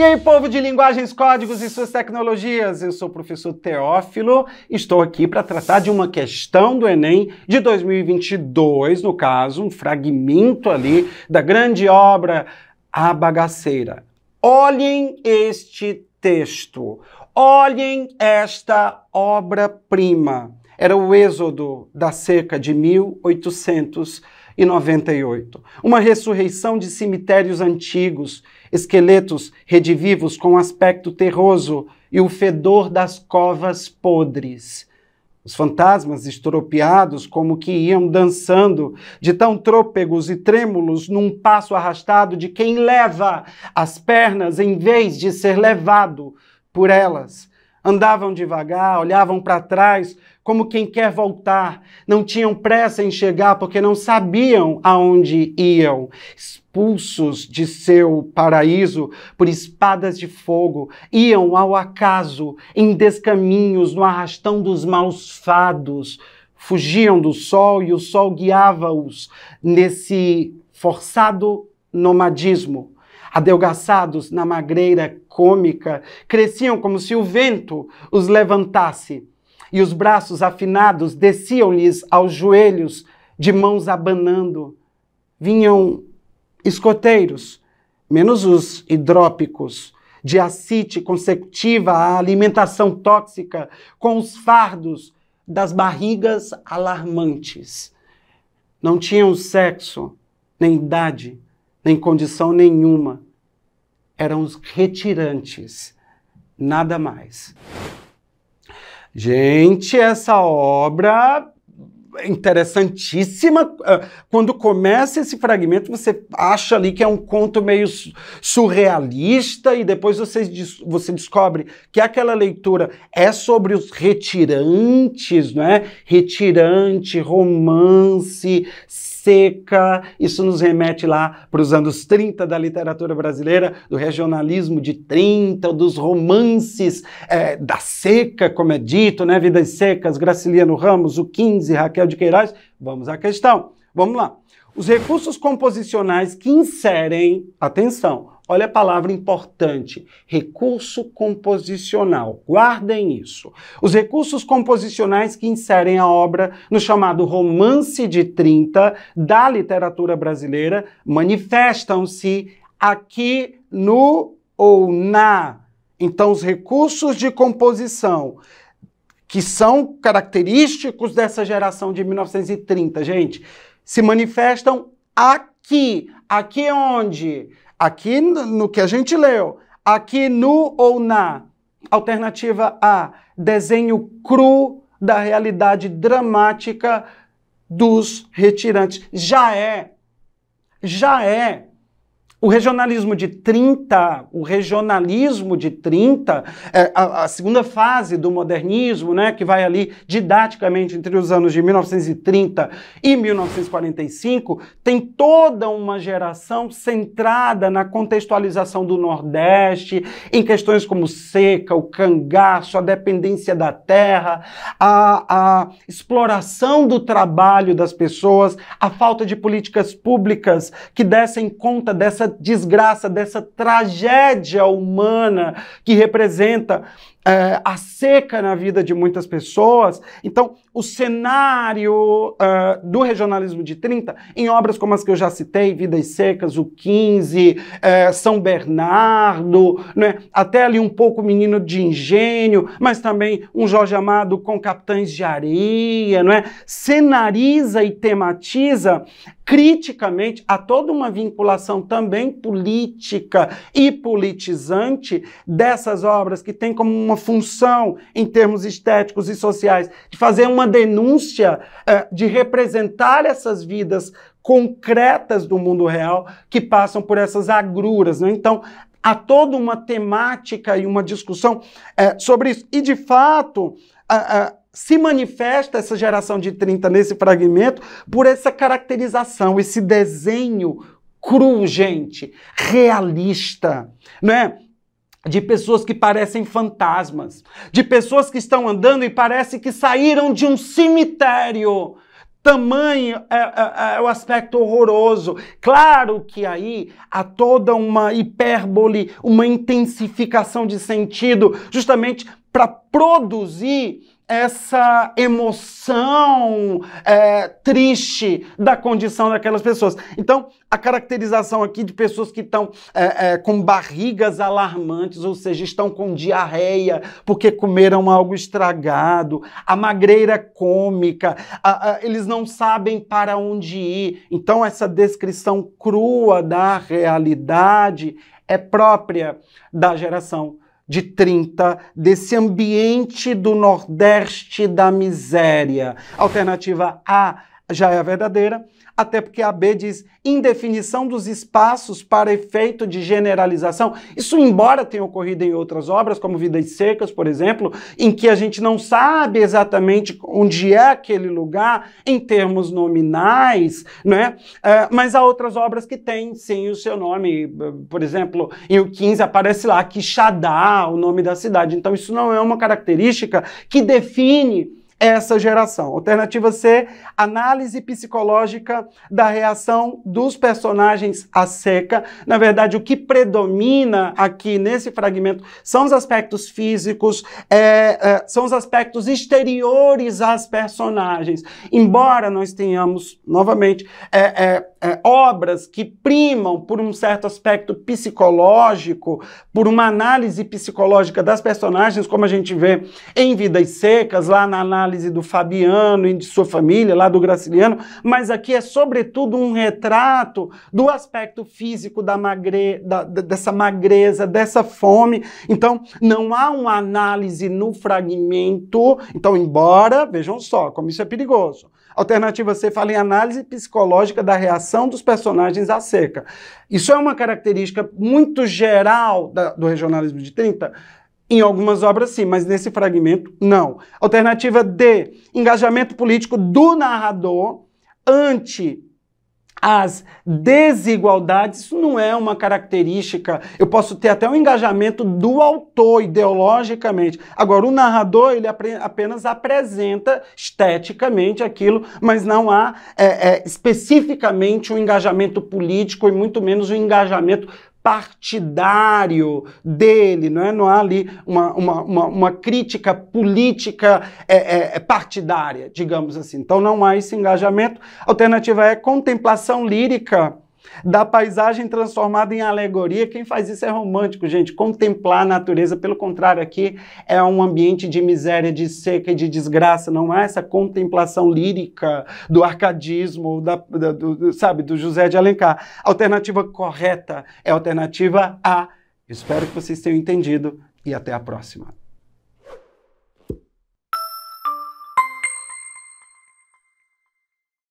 E aí, povo de linguagens, códigos e suas tecnologias, eu sou o professor Teófilo, estou aqui para tratar de uma questão do Enem de 2022, no caso, um fragmento ali da grande obra A Bagaceira. Olhem este texto, olhem esta obra-prima. Era o êxodo da cerca de 1898. Uma ressurreição de cemitérios antigos esqueletos redivivos com aspecto terroso e o fedor das covas podres. Os fantasmas estropiados, como que iam dançando, de tão trôpegos e trêmulos, num passo arrastado de quem leva as pernas em vez de ser levado por elas. Andavam devagar, olhavam para trás, como quem quer voltar. Não tinham pressa em chegar porque não sabiam aonde iam expulsos de seu paraíso por espadas de fogo, iam ao acaso, em descaminhos, no arrastão dos maus fados, fugiam do sol e o sol guiava-os nesse forçado nomadismo. Adelgaçados na magreira cômica, cresciam como se o vento os levantasse, e os braços afinados desciam-lhes aos joelhos, de mãos abanando. Vinham escoteiros, menos os hidrópicos, de acite consecutiva à alimentação tóxica, com os fardos das barrigas alarmantes. Não tinham sexo, nem idade, nem condição nenhuma. Eram os retirantes, nada mais. Gente, essa obra interessantíssima. Ah, quando começa esse fragmento, você acha ali que é um conto meio surrealista e depois você, você descobre que aquela leitura é sobre os retirantes, não é? Retirante, romance, seca. Isso nos remete lá para os anos 30 da literatura brasileira, do regionalismo de 30, dos romances é, da seca, como é dito, né? Vidas Secas, Graciliano Ramos, o 15, Raquel de Queiroz. Vamos à questão. Vamos lá. Os recursos composicionais que inserem, atenção, Olha a palavra importante: recurso composicional. Guardem isso. Os recursos composicionais que inserem a obra no chamado romance de 30 da literatura brasileira manifestam-se aqui no ou na. Então, os recursos de composição que são característicos dessa geração de 1930, gente, se manifestam aqui. Aqui onde? Aqui no que a gente leu, aqui no ou na. Alternativa A, desenho cru da realidade dramática dos retirantes. Já é, já é o regionalismo de 30, o regionalismo de 30, é a, a, segunda fase do modernismo, né, que vai ali didaticamente entre os anos de 1930 e 1945, tem toda uma geração centrada na contextualização do Nordeste, em questões como seca, o cangaço, a dependência da terra, a, a exploração do trabalho das pessoas, a falta de políticas públicas que dessem conta dessa desgraça, dessa tragédia humana que representa é, a seca na vida de muitas pessoas. Então, o cenário uh, do regionalismo de 30, em obras como as que eu já citei, Vidas Secas, o 15, uh, São Bernardo, né? até ali um pouco Menino de Engenho, mas também um Jorge Amado com Capitães de Areia, não é? cenariza e tematiza criticamente a toda uma vinculação também política e politizante dessas obras que tem como uma função em termos estéticos e sociais de fazer uma denúncia eh, de representar essas vidas concretas do mundo real que passam por essas agruras. Né? Então, há toda uma temática e uma discussão eh, sobre isso. E, de fato, se manifesta essa geração de 30 nesse fragmento por essa caracterização, esse desenho cru, gente, realista, não é? De pessoas que parecem fantasmas, de pessoas que estão andando e parece que saíram de um cemitério Tamanho é, é, é, o aspecto horroroso. Claro que aí há toda uma hipérbole, uma intensificação de sentido, justamente para produzir essa emoção é, triste da condição daquelas pessoas. Então, a caracterização aqui de pessoas que estão é, é, com barrigas alarmantes, ou seja, estão com diarreia porque comeram algo estragado, a magreira cômica, a, a, eles não sabem para onde ir. Então, essa descrição crua da realidade é própria da geração de 30, desse ambiente do Nordeste da miséria. Alternativa A já é a verdadeira, até porque a B diz indefinição dos espaços para efeito de generalização. Isso, embora tenha ocorrido em outras obras, como Vidas Secas, por exemplo, em que a gente não sabe exatamente onde é aquele lugar em termos nominais, né? É, mas há outras obras que têm, sim, o seu nome. Por exemplo, em o 15 aparece lá Quixadá, o nome da cidade. Então, isso não é uma característica que define essa geração. Alternativa C, análise psicológica da reação dos personagens à seca. Na verdade, o que predomina aqui nesse fragmento são os aspectos físicos, é, é, são os aspectos exteriores às personagens. Embora nós tenhamos, novamente, é, é, é obras que primam por um certo aspecto psicológico, por uma análise psicológica das personagens, como a gente vê em Vidas Secas, lá na análise análise do Fabiano e de sua família, lá do Graciliano, mas aqui é sobretudo um retrato do aspecto físico da magre, da, dessa magreza, dessa fome. Então, não há uma análise no fragmento. Então, embora, vejam só como isso é perigoso. Alternativa C fala em análise psicológica da reação dos personagens à seca. Isso é uma característica muito geral da, do regionalismo de 30, em algumas obras, sim, mas nesse fragmento, não. Alternativa D, engajamento político do narrador ante as desigualdades, isso não é uma característica. Eu posso ter até um engajamento do autor ideologicamente. Agora, o narrador, ele apenas apresenta esteticamente aquilo, mas não há é, é, especificamente um engajamento político e muito menos um engajamento partidário dele, não, é? não há ali uma, uma, uma, uma crítica política é, é, é, partidária, digamos assim. Então não há esse engajamento. A alternativa é contemplação lírica da paisagem transformada em alegoria. Quem faz isso é romântico, gente. Contemplar a natureza, pelo contrário, aqui é um ambiente de miséria, de seca e de desgraça. Não é essa contemplação lírica do arcadismo, da, da do, sabe, do José de Alencar. A alternativa correta é a alternativa A. Espero que vocês tenham entendido e até a próxima.